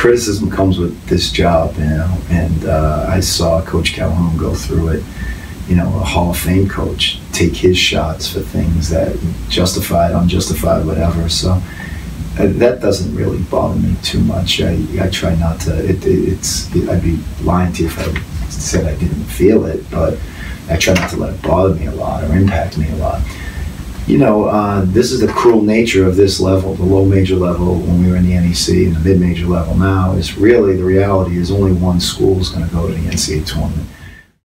criticism comes with this job, you know, and uh, I saw Coach Calhoun go through it. You know, a Hall of Fame coach take his shots for things that justified, unjustified, whatever. So uh, that doesn't really bother me too much. I, I try not to. It, it, it's I'd be lying to you if I said I didn't feel it, but I try not to let it bother me a lot or impact me a lot you know, uh, this is the cruel nature of this level, the low major level when we were in the NEC and the mid major level now is really the reality is only one school is going to go to the NCAA tournament.